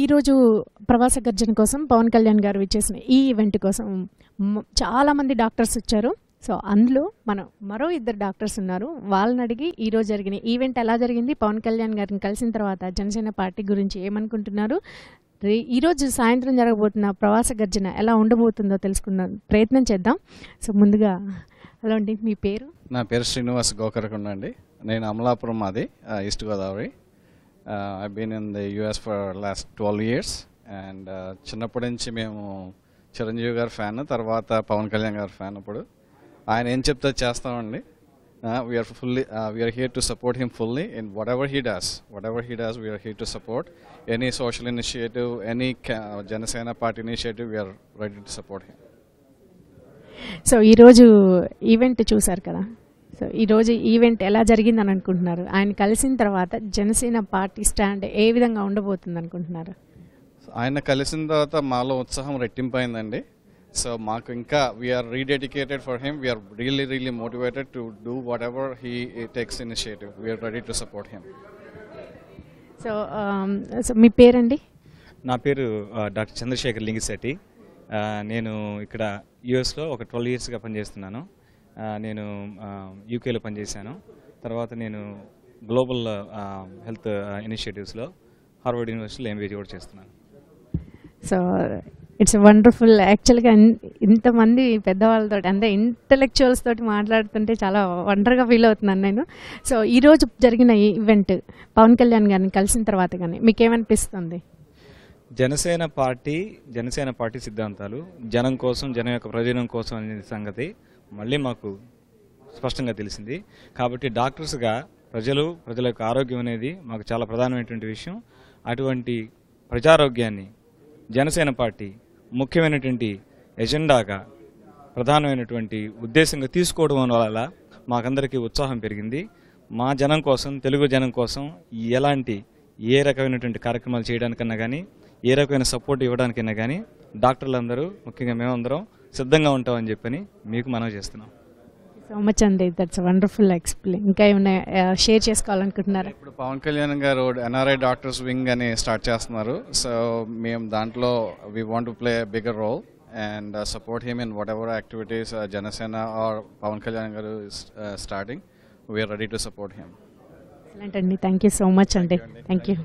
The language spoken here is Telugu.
ఈరోజు ప్రవాస గర్జన కోసం పవన్ కళ్యాణ్ గారు ఇచ్చేసిన ఈ ఈవెంట్ కోసం చాలామంది డాక్టర్స్ వచ్చారు. సో అందులో మనం మరో ఇద్దరు డాక్టర్స్ ఉన్నారు. వాళ్ళని అడిగి ఈరోజు జరిగిన ఈవెంట్ ఎలా జరిగింది? పవన్ కళ్యాణ్ గారిని కలిసిన తర్వాత జనసేన పార్టీ గురించి ఏమనుకుంటున్నారు? రే ఈరోజు సాయంత్రం జరగబోతున్న ప్రవాస గర్జన ఎలా ఉండబోతుందో తెలుసుకున్న ప్రయత్నం చేద్దాం. సో ముందుగా హలో అండి మీ పేరు? నా పేరు శ్రీనివాస్ గోకరకొండ అండి. నేను అమలాపురం మాది East Godavari. I been in the US for last twelve years and చిన్నప్పటి నుంచి మేము చిరంజీవి గారు ఫ్యాన్ తర్వాత పవన్ కళ్యాణ్ గారి ఫ్యాన్ అప్పుడు. ఆయన ఏం చెప్తే చేస్తామండి. We're fully we're here to support him fully in whatever he does whatever he does we're here to support any social initiative any Janasena party initiative we're ready to support him so ఈరోజు ఈవెంట్ చూసారు కదా? సో ఈరోజు ఈవెంట్ ఎలా జరిగిందని అనుకుంటున్నారు? ఆయన కలిసిన తర్వాత జనసేన పార్టీ స్టాండ్ ఏ విధంగా ఉండబోతుంది అనుకుంటున్నారు ఆయన కలిసిన తర్వాత మాలో ఉత్సాహం రెట్టింపైందండి. సో మాకు ఇంకా we're rededicated for him we're really really motivated to do whatever he takes initiative we're ready to support him so so మీ పేరండి? నా పేరు ఆ, డాక్టర్ చంద్రశేఖర్ లింగిశెట్టి. ఆ, నేను ఇక్కడ యుఎస్లో ఒక ట్వెల్వ్ ఇయర్స్గా పనిచేస్తున్నాను. నేను యూకేలో పనిచేశాను. తర్వాత నేను గ్లోబల్ హెల్త్ ఇనిషియేటివ్స్లో హార్వర్డ్ యూనివర్సిటీలో ఎంబీఏ కూడా చేస్తున్నాను. So it's wonderful. యాక్చువల్గా ఇంతమంది పెద్దవాళ్ళతో అంటే ఇంటలెక్చువల్స్ తోటి మాట్లాడుతుంటే చాలా వండర్గా ఫీల్ అవుతున్నాను నేను. సో ఈరోజు జరిగిన ఈవెంట్ పవన్ కళ్యాణ్ గారిని కలిసిన తర్వాత కానీ మీకేమనిపిస్తుంది? జనసేన పార్టీ జనసేన పార్టీ సిద్ధాంతాలు జనం కోసం జనం యొక్క ప్రయోజనం కోసం అనే సంగతి మళ్ళీ మాకు స్పష్టంగా తెలిసింది. కాబట్టి డాక్టర్స్గా ప్రజలు ప్రజల యొక్క ఆరోగ్యం అనేది మాకు చాలా ప్రధానమైనటువంటి విషయం. అటువంటి ప్రజారోగ్యాన్ని జనసేన పార్టీ ముఖ్యమైనటువంటి ఎజెండాగా ప్రధానమైనటువంటి ఉద్దేశంగా తీసుకోవడం వల్ల మాకందరికీ ఉత్సాహం పెరిగింది. మా జనం కోసం తెలుగు జనం కోసం ఎలాంటి ఏ రకమైనటువంటి కార్యక్రమాలు చేయడానికన్నా కానీ ఏ రకమైన సపోర్ట్ ఇవ్వడానికైనా కానీ డాక్టర్లందరూ ముఖ్యంగా మేమందరం సిద్ధంగా ఉంటామని చెప్పని మీకు మనవి చేస్తున్నాం. సో మచ్ అండి దట్స్ వండర్ఫుల్ ఎక్స్ప్లెయిన్ ఇంకా ఏమైనా షేర్ చేసుకోవాలనుకుంటున్నారా? ఇప్పుడు పవన్ కళ్యాణ్ గారు ఎన్ఆర్ఐ డాక్టర్స్ వింగ్ అని స్టార్ట్ చేస్తున్నారు. సో మేము దాంట్లో we want to play bigger role and support him in whatever activities Janasena or Pawan Kalyan గారు starting we're ready to support him అండి థ్యాంక్ యూ సో మచ్ అండి థ్యాంక్ యూ